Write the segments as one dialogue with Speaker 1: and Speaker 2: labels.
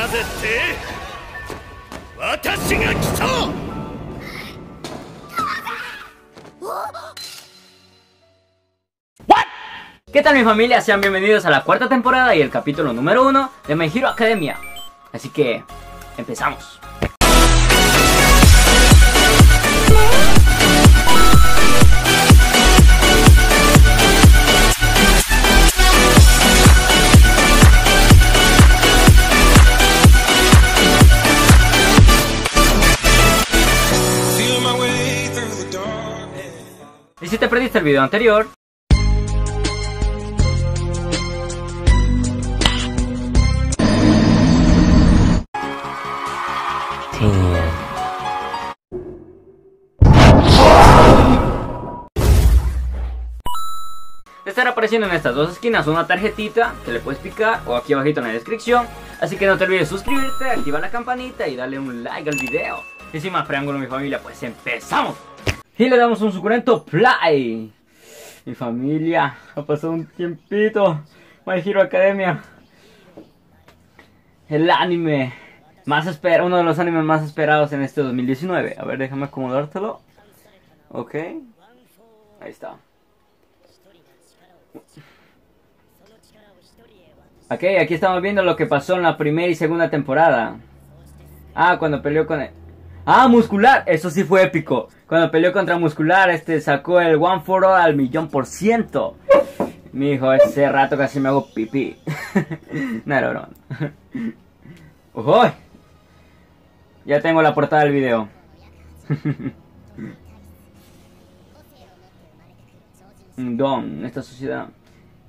Speaker 1: なぜって私が来た
Speaker 2: ¿Qué tal mi familia? Sean bienvenidos a la cuarta temporada y el capítulo número uno de My Hero Academia. Así que, empezamos. Si te perdiste el video anterior, Te estará apareciendo en estas dos esquinas una tarjetita que le puedes picar o aquí abajito en la descripción. Así que no te olvides suscribirte, activar la campanita y darle un like al video. Y sin más preámbulo mi familia, pues empezamos. Y le damos un suculento play. Mi familia, ha pasado un tiempito. My Hero Academia. El anime más espera, uno de los animes más esperados en este 2019. A ver, déjame acomodártelo. Ok. Ahí está. Ok, aquí estamos viendo lo que pasó en la primera y segunda temporada. Ah, cuando peleó con... el- Ah, Muscular, eso sí fue épico. Cuando peleó contra Muscular, este sacó el One for All al millón por ciento. Mi hijo, ese rato casi me hago pipí. no era. ¡Ojo! Ya tengo la portada del video. Un dom esta sociedad.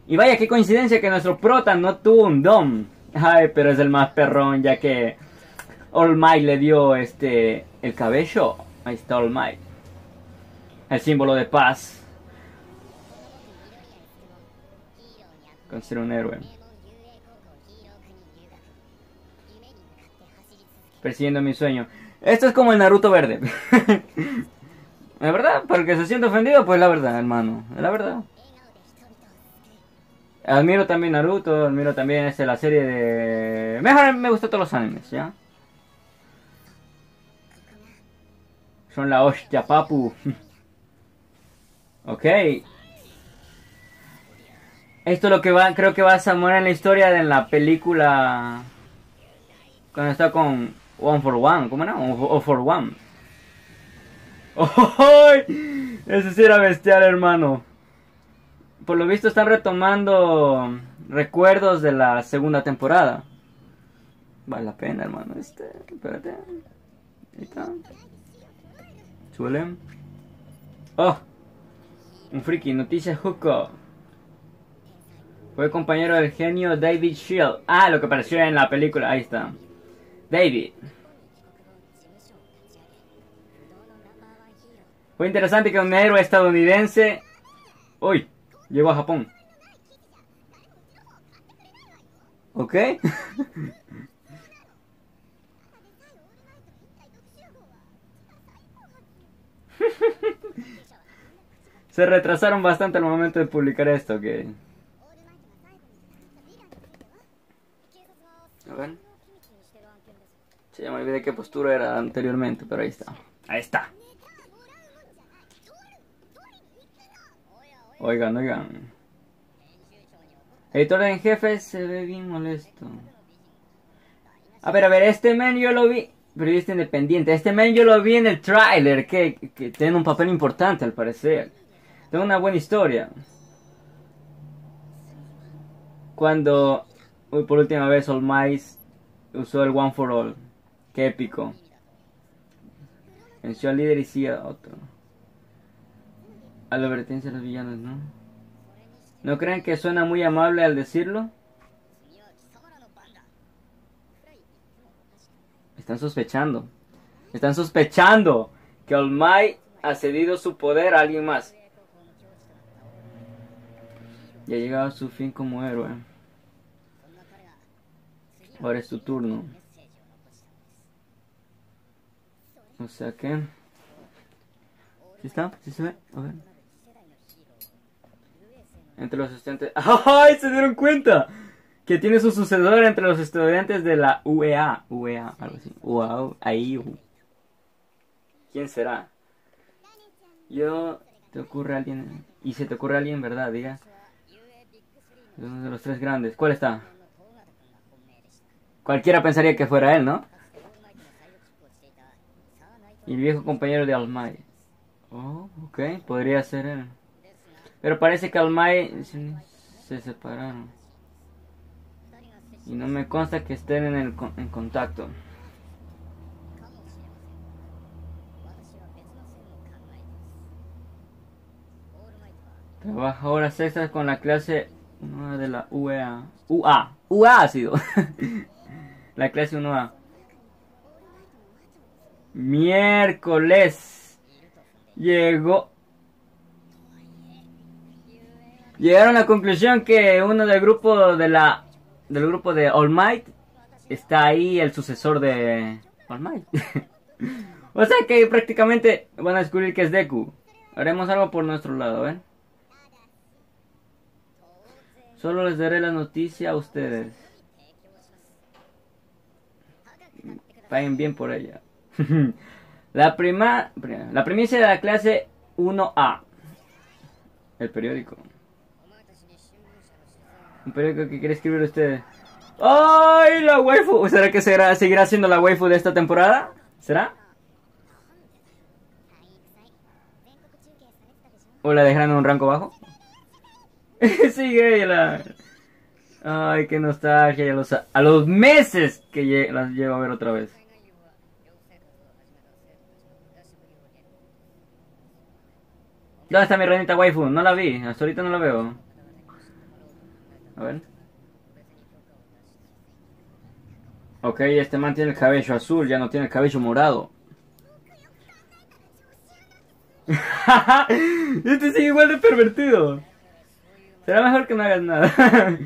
Speaker 2: Y vaya, qué coincidencia que nuestro prota no tuvo un dom. Ay, pero es el más perrón, ya que All Might le dio este el cabello. Ahí está All Might. El símbolo de paz. Con ser un héroe. Persiguiendo mi sueño. Esto es como el Naruto verde. La verdad, porque se siente ofendido, pues la verdad, hermano. La verdad. Admiro también Naruto, admiro también este, la serie de... Mejor me gustan todos los animes, ¿ya? Son la hostia, papu. ok. Esto es lo que va, creo que va a Samuel en la historia de la película... Cuando está con One for One, ¿cómo era? O for One. ¡Ay! Ese sí era bestial, hermano. Por lo visto están retomando recuerdos de la segunda temporada. Vale la pena, hermano. Este, espérate. Ahí está. Suele. Oh. Un friki, noticia Huko. Fue compañero del genio David Shield. Ah, lo que apareció en la película. Ahí está. David. Fue interesante que un héroe estadounidense. Uy, llegó a Japón. ¿Ok? Se retrasaron bastante al momento de publicar esto, ok. A ver. Sí, ya me olvidé qué postura era anteriormente, pero ahí está. Ahí está. Oigan, oigan. Editor en jefe se ve bien molesto. A ver, a ver, este men yo lo vi. Periodista independiente. Este men yo lo vi en el tráiler. Que, que tiene un papel importante al parecer. Tiene una buena historia. Cuando por última vez All Might usó el One for All. Qué épico. Venció al líder y sí a otro. A la advertencia de los villanos, ¿no? ¿No creen que suena muy amable al decirlo? Están sospechando. Están sospechando que All Might ha cedido su poder a alguien más. Ya ha llegado a su fin como héroe. Ahora es tu turno. O sea que... ¿Sí está? ¿Sí se ve? A ver. Entre los asistentes... ¡Ay! ¡Se dieron cuenta! que tiene su sucedor entre los estudiantes de la UEA. UEA, algo así. Wow, ahí. ¿Quién será? Yo, ¿te ocurre alguien? Y se te ocurre alguien, ¿verdad? Diga. De los tres grandes. ¿Cuál está? Cualquiera pensaría que fuera él, ¿no? Y el viejo compañero de Almay. Oh, ok, podría ser él. Pero parece que Almay se, se separaron. Y no me consta que estén en, el, en contacto. Trabaja horas extras con la clase 1 de la UEA. UA. UA ha sido. la clase 1A. Miércoles. Llegó. Llegaron a la conclusión que uno del grupo de la del grupo de All Might está ahí el sucesor de All Might. o sea que prácticamente van a descubrir que es Deku. Haremos algo por nuestro lado, ¿ven? Solo les daré la noticia a ustedes. Paguen bien por ella. la prima, la primicia de la clase 1A. El periódico. Un periódico que quiere escribir usted. ¡Ay, la waifu! ¿Será que será, seguirá siendo la waifu de esta temporada? ¿Será? ¿O la dejarán en un rango bajo? Sigue la... Ay, qué nostalgia. ya los- a los meses que lle- las llevo a ver otra vez. ¿Dónde está mi reinita waifu? No la vi. Hasta ahorita no la veo. A ver. Ok, este man tiene el cabello azul, ya no tiene el cabello morado. este sigue igual de pervertido. Será mejor que no hagas nada.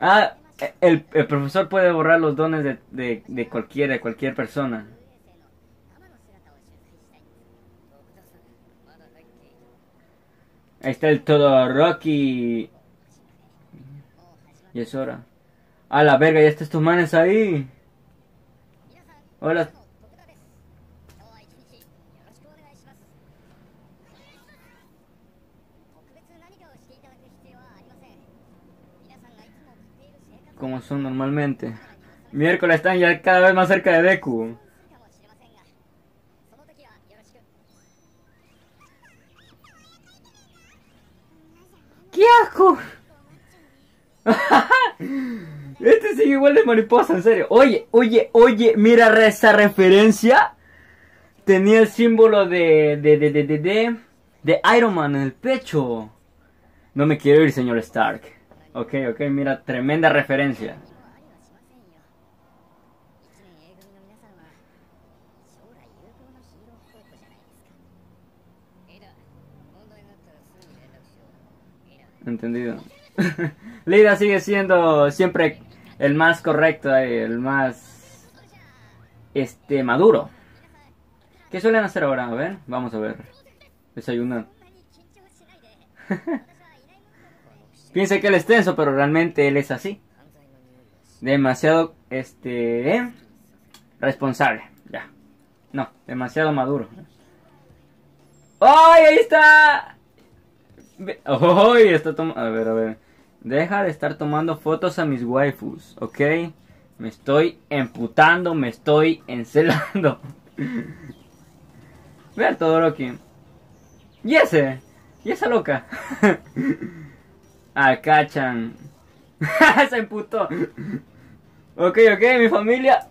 Speaker 2: ah, el, profesor puede borrar los dones de, de, de cualquiera, cualquier persona. Ahí está el todo Rocky. Y es hora. A la verga, ya están estos manes ahí. Hola. Como son normalmente. Miércoles están ya cada vez más cerca de Deku. ¡Qué asco! Este sigue igual de mariposa, en serio. Oye, oye, oye, mira esa referencia. Tenía el símbolo de, de, de, de, de Iron Man en el pecho. No me quiero ir, señor Stark. Ok, ok, mira, tremenda referencia. Entendido. Lida sigue siendo siempre el más correcto, eh, el más este maduro. ¿Qué suelen hacer ahora? A ver, vamos a ver. Desayunar. Piensa que él es tenso, pero realmente él es así. Demasiado, este, ¿eh? responsable. Ya. No, demasiado maduro. ¡Ay, ahí está! ¡Ay! Está tomando... A ver, a ver. Deja de estar tomando fotos a mis waifus, ¿ok? Me estoy emputando, me estoy encelando. Ve al Todoroki. ¿Y ese? ¿Y esa loca? ah, cachan. Se emputó. Ok, ok, mi familia.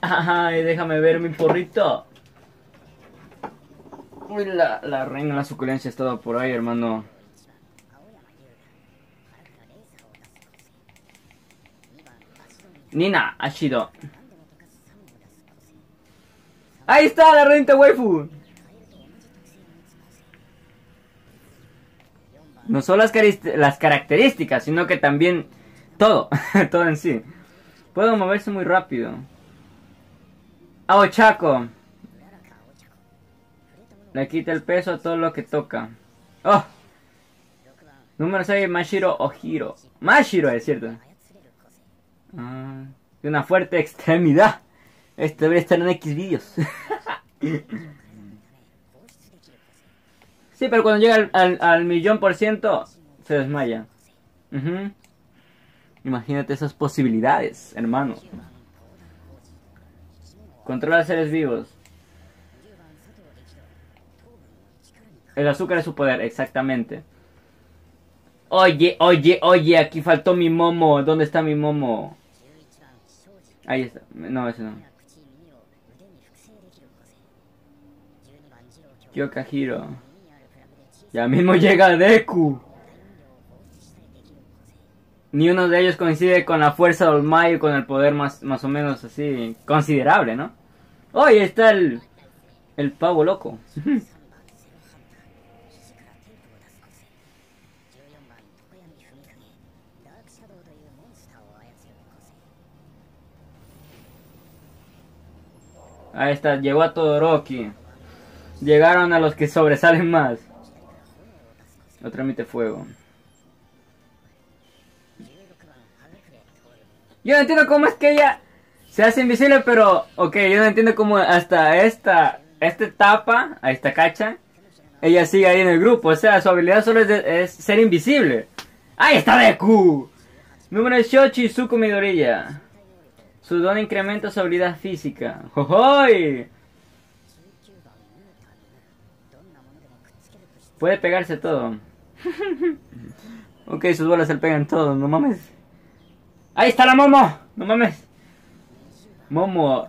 Speaker 2: Ay, déjame ver mi porrito. Uy, la, la reina, la suculencia es todo por ahí, hermano. Nina, Ashido. Ahí está la renta waifu. No solo las, las características, sino que también todo, todo en sí. Puedo moverse muy rápido. Aochaco. Le quita el peso a todo lo que toca. Oh. Número 6, Mashiro Ohiro. Mashiro, es cierto. Ah, de una fuerte extremidad. Este debería estar en X vídeos. sí, pero cuando llega al, millón por ciento, se desmaya. Imagínate esas posibilidades, hermano. Controla seres vivos. El azúcar es su poder, exactamente. Oye, oye, oye, aquí faltó mi momo. ¿Dónde está mi momo? Ahí está. No, ese no. Kyokahiro. Ya mismo llega Deku. Ni uno de ellos coincide con la fuerza de Olmayo con el poder más, más o menos así considerable, ¿no? Oye, está el, el pavo loco. Ahí está, llegó a Todoroki. Llegaron a los que sobresalen más. Lo tramite fuego. Yo no entiendo cómo es que ella se hace invisible, pero... Ok, yo no entiendo cómo hasta esta, esta etapa, a esta cacha, ella sigue ahí en el grupo. O sea, su habilidad solo es, de- es ser invisible. ¡Ahí está Deku! Número 18, Izuku Midoriya. Su don incrementa su habilidad física. ¡Jojoy! Puede pegarse todo. ok, sus bolas se le pegan todo, no mames. ¡Ahí está la Momo! ¡No mames! Momo.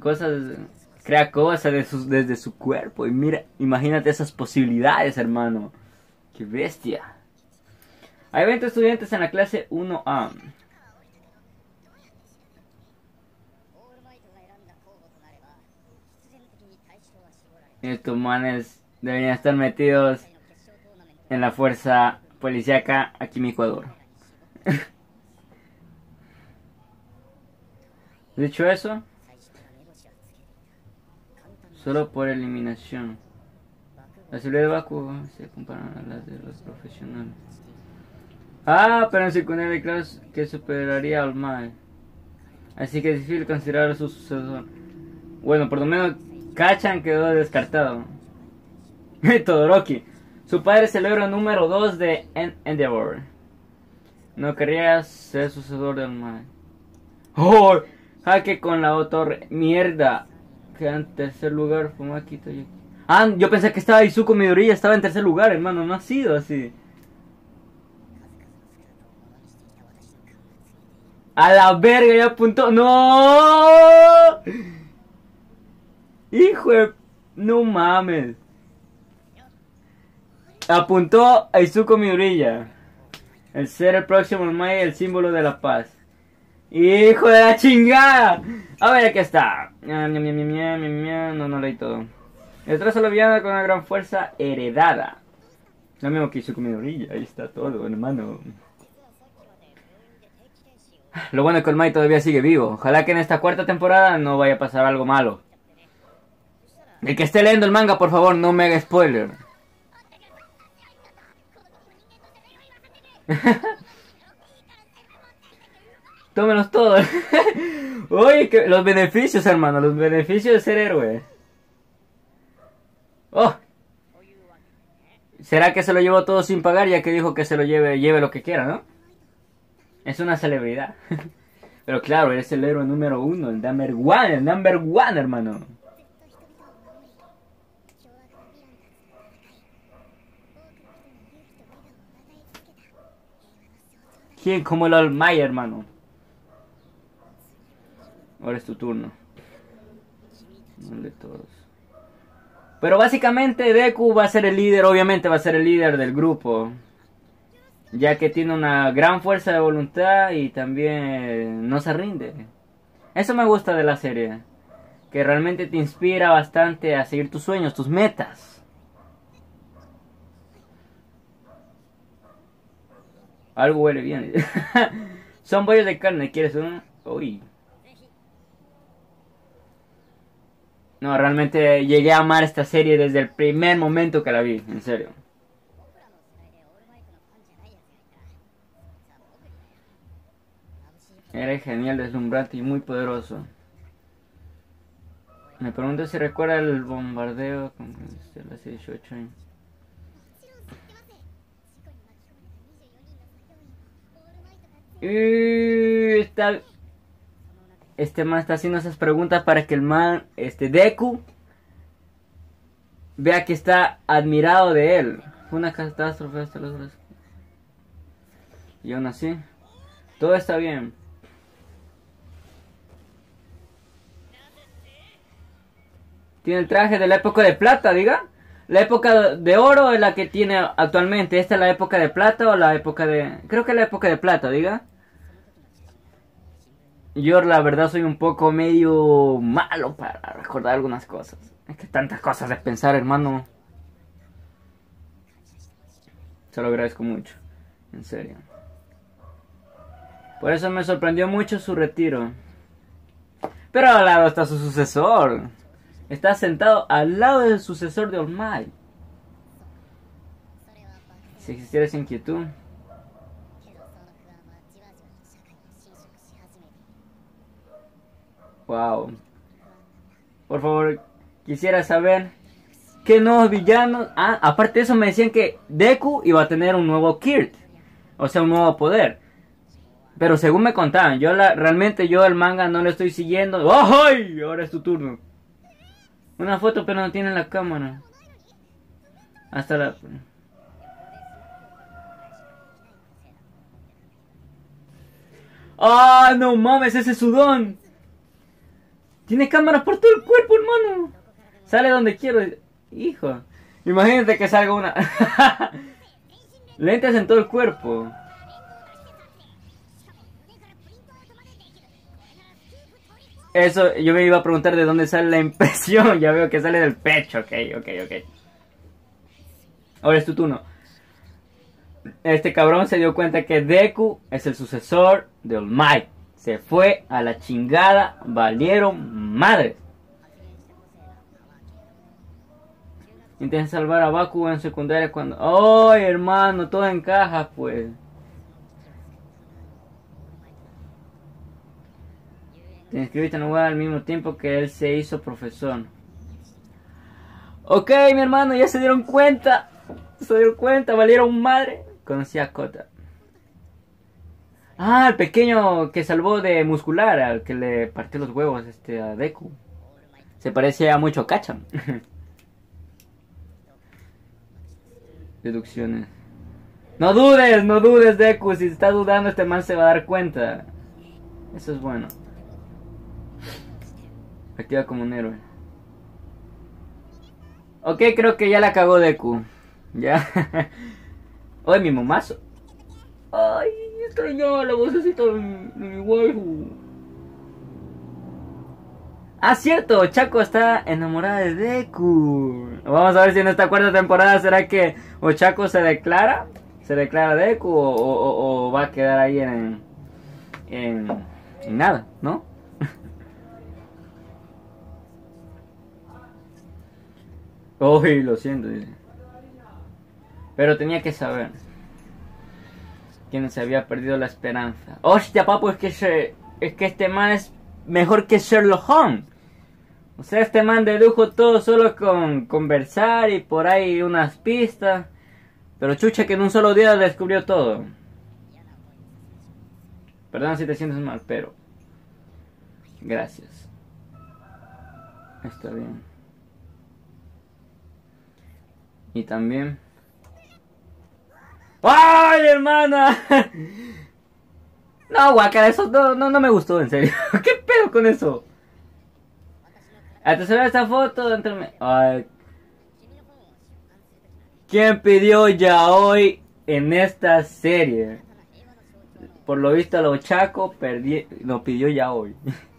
Speaker 2: Cosas. Crea cosas de sus- desde su cuerpo. Y mira, imagínate esas posibilidades, hermano. ¡Qué bestia! Hay 20 estudiantes en la clase 1A. Estos manes deberían estar metidos en la fuerza policíaca aquí en Ecuador. Dicho eso, solo por eliminación. Las habilidades de Baku se comparan a las de los profesionales. Ah, pero en secundaria claro que superaría al Mae. Así que es difícil considerar a su sucesor. Bueno, por lo menos Kachan quedó descartado. Todoroki. Su padre es el héroe número 2 de En- Endeavor. No querría ser sucesor del Mae. ¡Oh! Jaque con la torre. Mierda. Queda en tercer lugar. Fumaki Toyoki. Ah, yo pensé que estaba Izuku Midoriya. Estaba en tercer lugar, hermano. No ha sido así. A la verga, ya apuntó. ¡No! Hijo de... No mames. Apuntó a Izuku Midoriya. El ser el próximo Mai, el símbolo de la paz. ¡Hijo de la chingada! A ver, aquí está. No, no leí todo. El trazo villana con una gran fuerza heredada. Lo mismo que Izuku Midoriya. Ahí está todo, hermano. Lo bueno es que el Mai todavía sigue vivo. Ojalá que en esta cuarta temporada no vaya a pasar algo malo. El que esté leyendo el manga, por favor, no me haga spoiler. Tómelos todos. Oye, que los beneficios, hermano, los beneficios de ser héroe. Oh. ¿Será que se lo llevó todo sin pagar ya que dijo que se lo lleve, lleve lo que quiera, no? Es una celebridad. Pero claro, eres el héroe número uno, el number one, el number one, hermano. ¿Quién como el Might, hermano? Ahora es tu turno. Todos. Pero básicamente Deku va a ser el líder, obviamente va a ser el líder del grupo. Ya que tiene una gran fuerza de voluntad y también no se rinde. Eso me gusta de la serie. Que realmente te inspira bastante a seguir tus sueños, tus metas. Algo huele bien. Son bollos de carne, ¿quieres una? Uy. No, realmente llegué a amar esta serie desde el primer momento que la vi, en serio. Era genial, deslumbrante y muy poderoso. Me pregunto si recuerda el bombardeo con las 18 años. Y está este man está haciendo esas preguntas para que el man, este Deku, vea que está admirado de él. Fue una catástrofe hasta los. Y aún así, todo está bien. Tiene el traje de la época de plata, diga. La época de oro es la que tiene actualmente. ¿Esta es la época de plata o la época de...? Creo que es la época de plata, diga. Yo la verdad soy un poco medio malo para recordar algunas cosas. Es que tantas cosas de pensar, hermano. Se lo agradezco mucho. En serio. Por eso me sorprendió mucho su retiro. Pero al lado está su sucesor. Está sentado al lado del sucesor de Might. Si existiera esa inquietud. Wow. Por favor, quisiera saber qué nuevos villanos. Ah, aparte de eso me decían que Deku iba a tener un nuevo Kirt. O sea, un nuevo poder. Pero según me contaban, yo la, realmente yo el manga no lo estoy siguiendo. ¡Ay! Ahora es tu turno. Una foto pero no tiene la cámara. Hasta la... ¡Ah, no mames! ¡Ese sudón! Tiene cámaras por todo el cuerpo, hermano. Sale donde quiero. Hijo. Imagínate que salga una... Lentes en todo el cuerpo. Eso, yo me iba a preguntar de dónde sale la impresión. Ya veo que sale del pecho. Ok, ok, ok. Ahora es tu turno. Este cabrón se dio cuenta que Deku es el sucesor de All Might. Se fue a la chingada. Valieron madres. Intenta salvar a Baku en secundaria cuando... ¡Ay, hermano! Todo encaja, pues. Te inscribiste en lugar al mismo tiempo que él se hizo profesor. Ok, mi hermano, ya se dieron cuenta. Se dieron cuenta, valieron madre. Conocí a Kota. Ah, el pequeño que salvó de muscular, al que le partió los huevos este, a Deku. Se mucho a Kachan. Deducciones. No dudes, no dudes, Deku. Si está dudando, este man se va a dar cuenta. Eso es bueno. Activa como un héroe. Ok, creo que ya la cagó Deku. Ya. Ay, mi mamazo. Ay, yo, la vocecita de mi, waifu. Ah, cierto, Chaco está enamorada de Deku. Vamos a ver si en esta cuarta temporada será que o Chaco se declara, se declara Deku o va a quedar ahí en, en, en nada, ¿no? Uy, lo siento, dice. Pero tenía que saber. Quién se había perdido la esperanza. Hostia, papu, es que, se- es que este man es mejor que Sherlock Holmes. O sea, este man dedujo todo solo con conversar y por ahí unas pistas. Pero chucha que en un solo día descubrió todo. Perdón si te sientes mal, pero... Gracias. Está bien. Y también... ¡Ay, hermana! No, guacara, eso no, no, me gustó, en serio. ¿Qué pedo con eso? Hasta esta foto dentro me... Ay. ¿Quién pidió yaoi en esta serie? Por lo visto lo chaco perdi... lo pidió yaoi.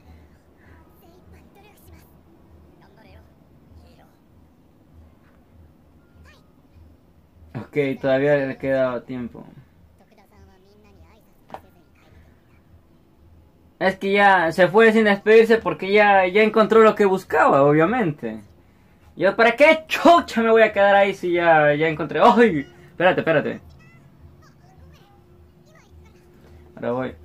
Speaker 2: ok, todavía le queda tiempo. Es que ya se fue sin despedirse porque ya, ya encontró lo que buscaba, obviamente. Yo, ¿para qué chucha me voy a quedar ahí si ya, ya encontré? ¡Ay! Espérate, espérate. Ahora voy.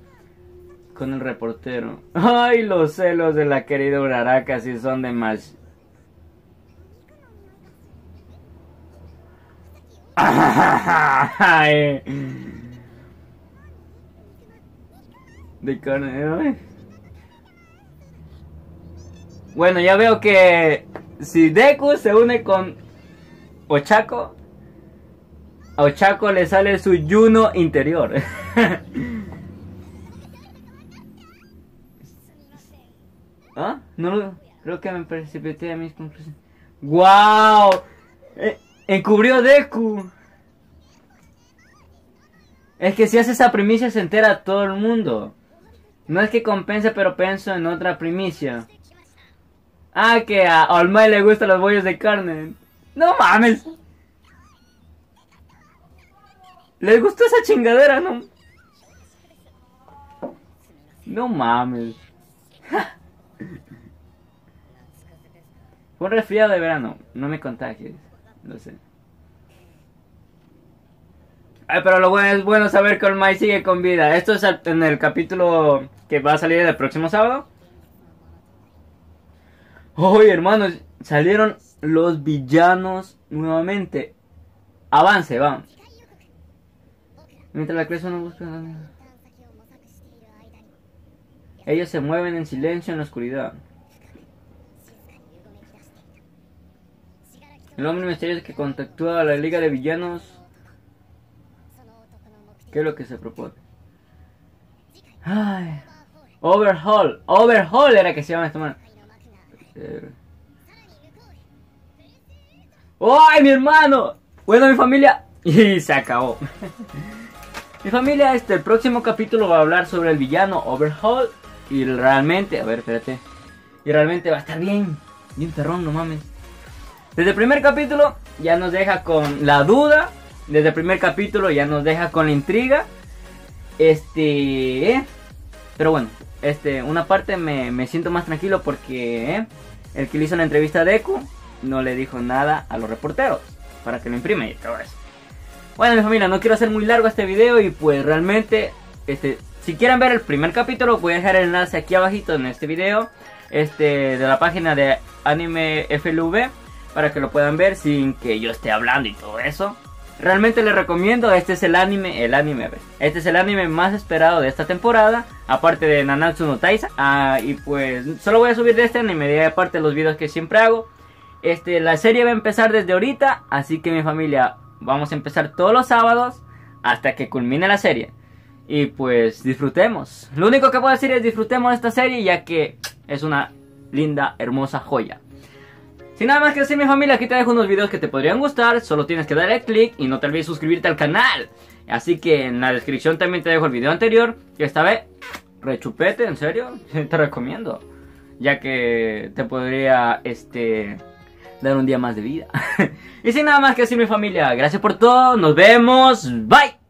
Speaker 2: con el reportero. Ay, los celos de la querida Uraraka si son de más. De carne. ay. Bueno, ya veo que si Deku se une con Ochako, a Ochako le sale su Yuno interior. ¿Ah? No lo Creo que me precipité a mis conclusiones. ¡Wow! Eh, encubrió Deku. Es que si hace esa primicia se entera todo el mundo. No es que compense, pero pienso en otra primicia. Ah, que a Olmay le gustan los bollos de carne. No mames. ¿Les gustó esa chingadera, no? No mames. Un resfriado de verano. No me contagies. Sé. Ay, pero lo bueno es bueno saber que Olmay sigue con vida. Esto es en el capítulo que va a salir el próximo sábado. Oye, hermanos, salieron los villanos nuevamente. Avance, vamos. Mientras la cresta no busca. Ellos se mueven en silencio en la oscuridad. El hombre misterioso que contactó a la Liga de Villanos. ¿Qué es lo que se propone? Ay. Overhaul. Overhaul era que se llama esta mano. ¡Ay, mi hermano! Bueno, mi familia. Y se acabó. mi familia, este, el próximo capítulo va a hablar sobre el villano Overhaul. Y realmente, a ver, espérate. Y realmente va a estar bien. Bien perrón, no mames. Desde el primer capítulo ya nos deja con la duda. Desde el primer capítulo ya nos deja con la intriga. Este. Pero bueno, este, una parte me, me siento más tranquilo porque ¿eh? el que le hizo la entrevista a Deku no le dijo nada a los reporteros para que lo imprime y todo eso. Bueno, mi familia, no quiero hacer muy largo este video y pues realmente, este, si quieren ver el primer capítulo, voy a dejar el enlace aquí abajito en este video, este, de la página de Anime FLV para que lo puedan ver sin que yo esté hablando y todo eso. Realmente les recomiendo, este es el anime, el anime, este es el anime más esperado de esta temporada, aparte de Nanatsu no Taisa, ah, y pues solo voy a subir de este anime, de aparte de los videos que siempre hago. Este, la serie va a empezar desde ahorita, así que mi familia, vamos a empezar todos los sábados hasta que culmine la serie. Y pues disfrutemos. Lo único que puedo decir es disfrutemos esta serie ya que es una linda, hermosa joya. Sin nada más que decir mi familia, aquí te dejo unos videos que te podrían gustar, solo tienes que darle click y no te olvides suscribirte al canal. Así que en la descripción también te dejo el video anterior, que esta vez, rechupete, en serio, te recomiendo. Ya que te podría, este, dar un día más de vida. y sin nada más que decir mi familia, gracias por todo, nos vemos, bye.